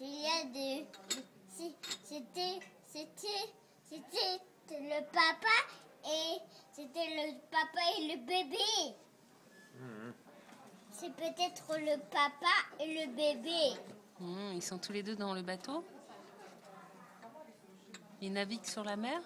il y a des... C'était... C'était... C'était le papa et... C'était le papa et le bébé. C'est peut-être le papa et le bébé. Hmm, ils sont tous les deux dans le bateau Ils naviguent sur la mer